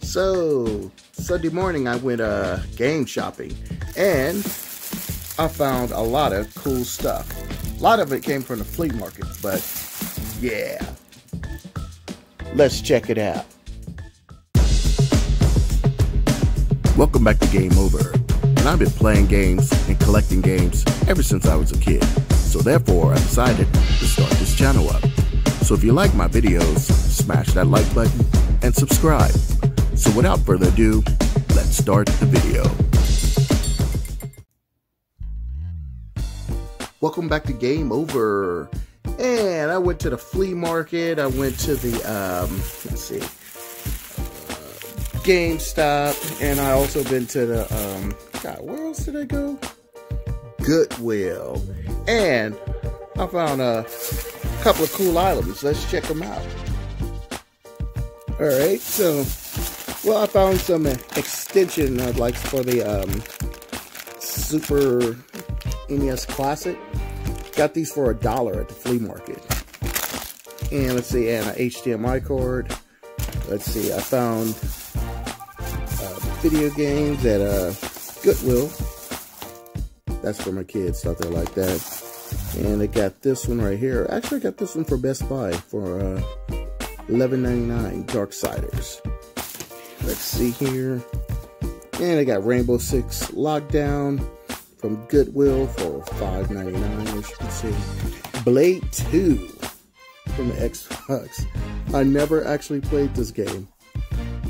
So, Sunday morning I went uh, game shopping and I found a lot of cool stuff. A lot of it came from the flea market, but yeah. Let's check it out. Welcome back to Game Over. And I've been playing games and collecting games ever since I was a kid. So therefore, I decided to start this channel up. So if you like my videos, smash that like button and subscribe. So without further ado, let's start the video. Welcome back to Game Over. And I went to the flea market. I went to the, um, let's see, uh, GameStop. And I also been to the, um, God, where else did I go? Goodwill. And I found a couple of cool items. Let's check them out. All right, so well, I found some extension I'd like for the um, Super NES Classic. Got these for a dollar at the flea market. And let's see, and an HDMI cord. Let's see, I found uh, video games at uh, Goodwill. That's for my kids, there like that. And I got this one right here. Actually, I got this one for Best Buy for uh, $11.99 Darksiders. Let's see here. And I got Rainbow Six Lockdown from Goodwill for $5.99, as you can see. Blade 2 from the Xbox. I never actually played this game.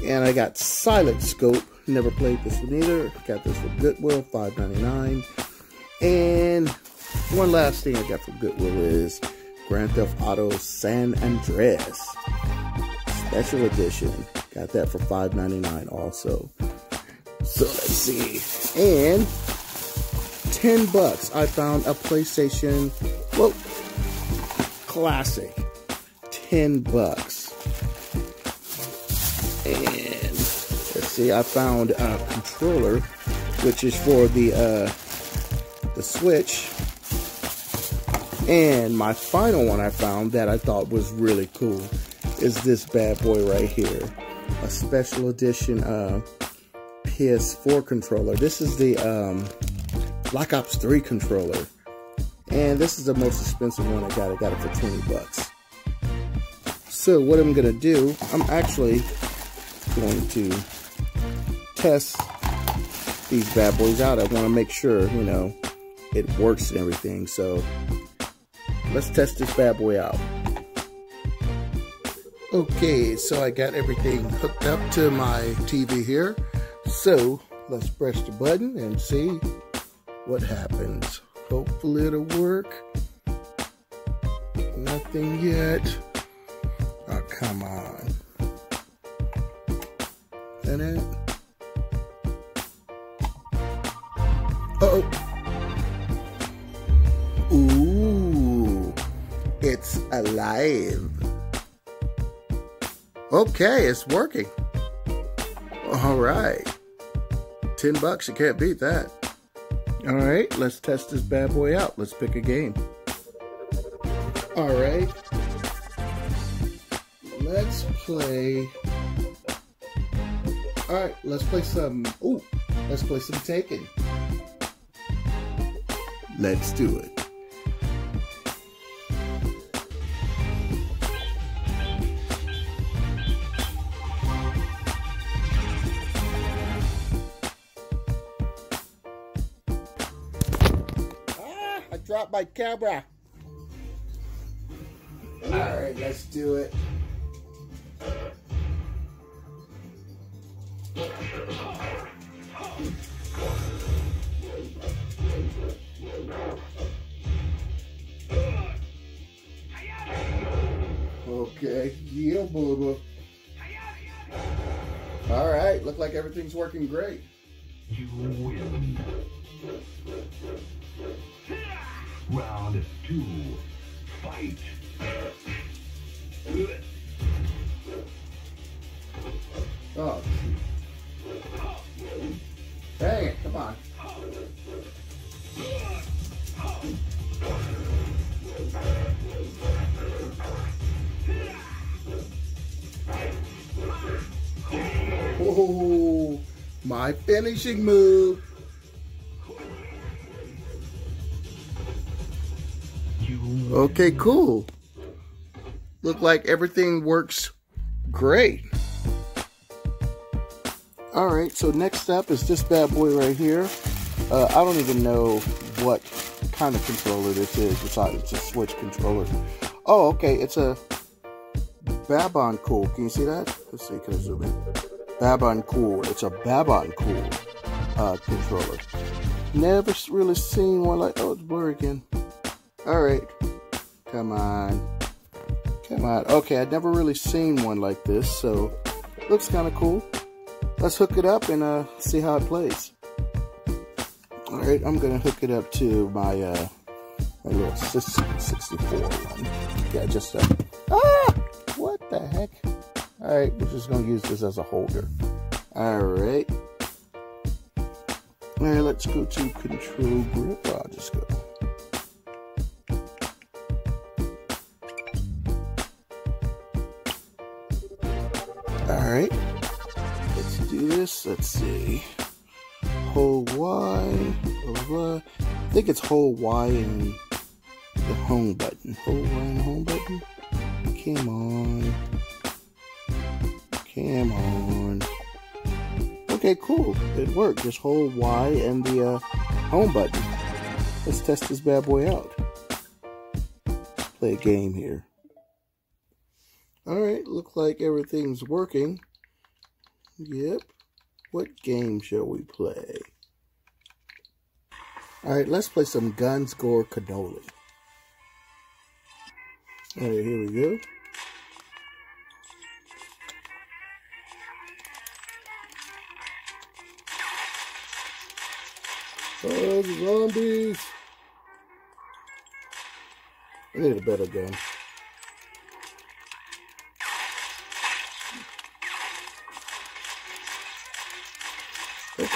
And I got Silent Scope. Never played this one either. Got this from Goodwill, $5.99. And one last thing I got from Goodwill is Grand Theft Auto San Andreas Special Edition. Got that for $5.99 also. So let's see. And 10 bucks. I found a PlayStation, well, classic. 10 bucks. And let's see, I found a controller, which is for the uh, the Switch. And my final one I found that I thought was really cool is this bad boy right here a special edition uh, PS4 controller. This is the um, Black Ops 3 controller. And this is the most expensive one I got. I got it for 20 bucks. So what I'm going to do, I'm actually going to test these bad boys out. I want to make sure, you know, it works and everything. So let's test this bad boy out. Okay, so I got everything hooked up to my TV here. So let's press the button and see what happens. Hopefully it'll work. Nothing yet. Oh, come on. That it? Okay, it's working. All right. 10 bucks, you can't beat that. All right, let's test this bad boy out. Let's pick a game. All right. Let's play. All right, let's play some. Ooh, let's play some Tekken. Let's do it. Dropped my camera. All right, let's do it. Okay, yeah, boo All right, look like everything's working great. You win. Round two, fight. Oh. Dang it, come on. Oh, my finishing move. Okay, cool. Look like everything works great. All right, so next up is this bad boy right here. Uh, I don't even know what kind of controller this is besides it's a Switch controller. Oh, okay, it's a Babon Cool. Can you see that? Let's see, can I zoom in? Babon Cool. It's a Babon Cool uh, controller. Never really seen one like, oh, it's blurry again. All right, come on. Come on. Okay, I'd never really seen one like this, so looks kind of cool. Let's hook it up and uh, see how it plays. All right, I'm gonna hook it up to my uh, my little 64 one. Yeah, just uh, ah, what the heck? All right, we're just gonna use this as a holder. All right. All right, let's go to control grip. I'll just go. All right, let's do this. Let's see. Whole Y. Y. I think it's hold Y and the home button. Hold Y and home button. Come on. Come on. Okay, cool. It worked. Just hold Y and the uh, home button. Let's test this bad boy out. Play a game here. Alright, look like everything's working. Yep. What game shall we play? Alright, let's play some Guns Gore Cannoli. Alright, here we go. Oh, zombies! I need a better gun.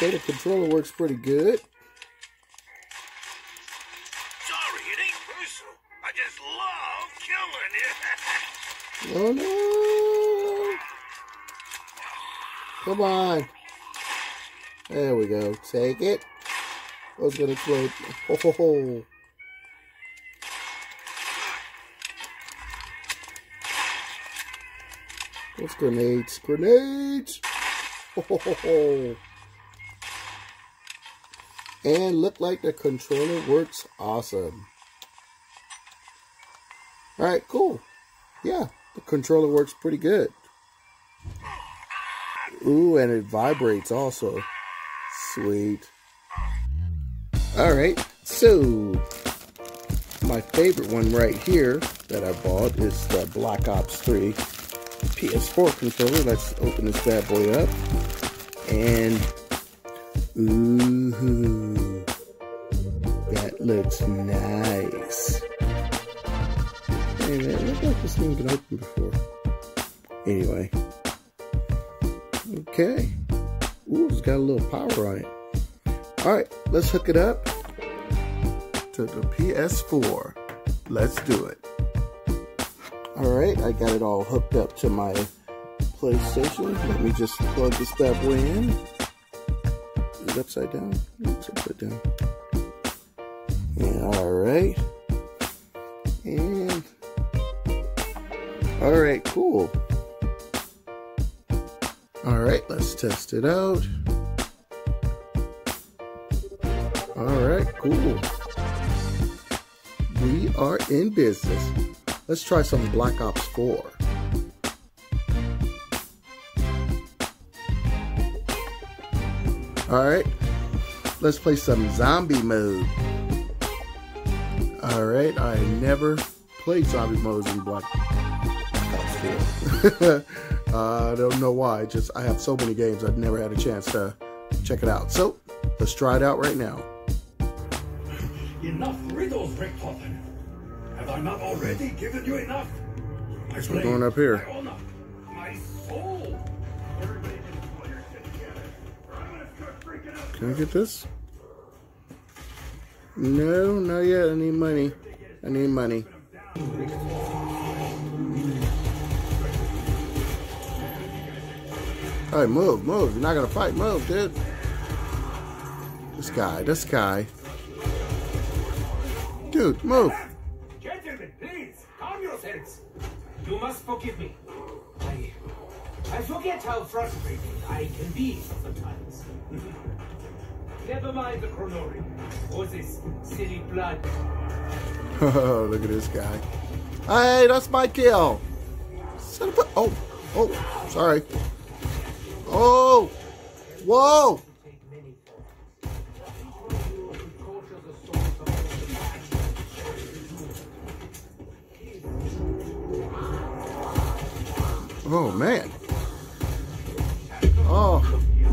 Okay, the controller works pretty good. Sorry, it ain't personal. I just love killing you. Oh no! Come on. There we go. Take it. I was gonna explode. Oh, ho, ho. What's grenades? Grenades! Oh, ho, ho, ho, ho. And look like the controller works awesome. Alright, cool. Yeah, the controller works pretty good. Ooh, and it vibrates also. Sweet. Alright, so my favorite one right here that I bought is the Black Ops 3 PS4 controller. Let's open this bad boy up. And ooh, that looks nice. Hey man, look like this thing been opened before. Anyway. Okay. Ooh, it's got a little power on it. Alright, let's hook it up to the PS4. Let's do it. Alright, I got it all hooked up to my PlayStation. Let me just plug this bad boy in. Upside down? It's upside down. Yeah, alright. And alright, cool. Alright, let's test it out. Alright, cool. We are in business. Let's try some Black Ops 4. Alright, let's play some zombie mode. Alright, I never played zombie modes in Black Ops 4. uh, I don't know why, just I have so many games I've never had a chance to check it out. So, let's try it out right now. Enough riddles. Have I not already given you enough? I We're going up here. My honor, my soul. Can I get this? No, not yet. I need money. I need money. Hey, move, move. You're not gonna fight. Move, dude. This guy, this guy. Dude, move. Gentlemen, please, calm yourselves. You must forgive me. I, forget how frustrating I can be sometimes. Never mind the chronori or this silly blood. Oh, look at this guy. Hey, that's my kill. Son of a- Oh, oh, sorry. Oh, whoa. Oh, many Oh,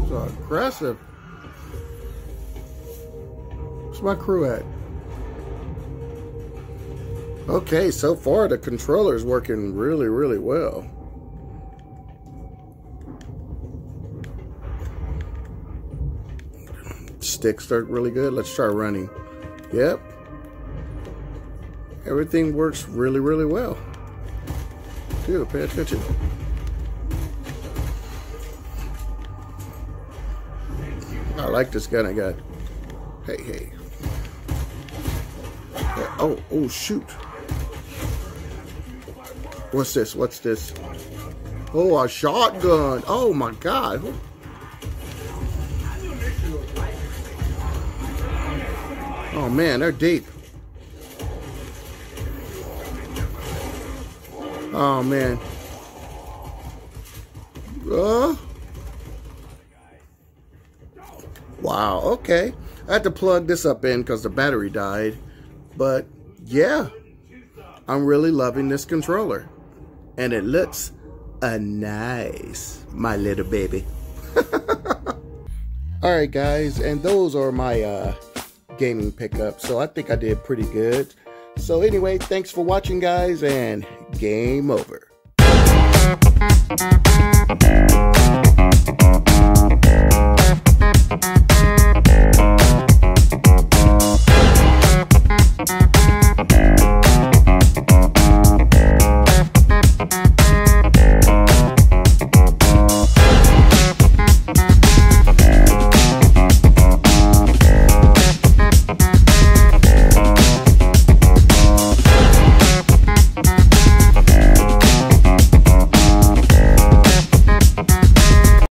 so aggressive. Where's my crew at? Okay, so far the controller's working really, really well. Sticks start really good. Let's try running. Yep. Everything works really, really well. Dude, pay attention. I like this gun I got. Hey, hey. Yeah, Oh, oh, shoot. What's this? What's this? Oh, a shotgun. Oh, my God. Oh, man, they're deep. Oh, man. Uh, wow, okay. I had to plug this up in because the battery died. But, yeah. I'm really loving this controller. And it looks a nice, my little baby. All right, guys, and those are my uh, gaming pickups. So I think I did pretty good. So anyway, thanks for watching, guys, and game over.